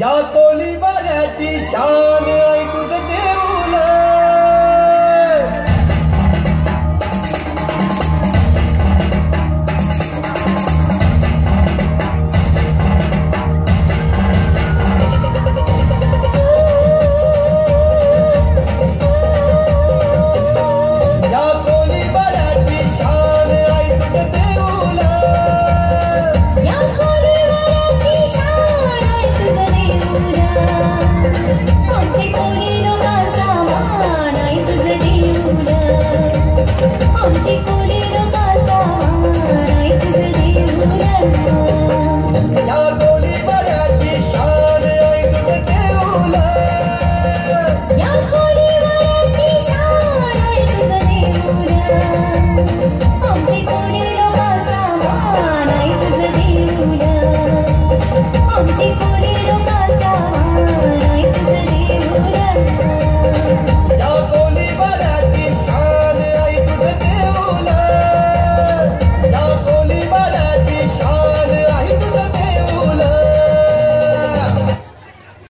या कोळी बऱ्याची शान Thank you.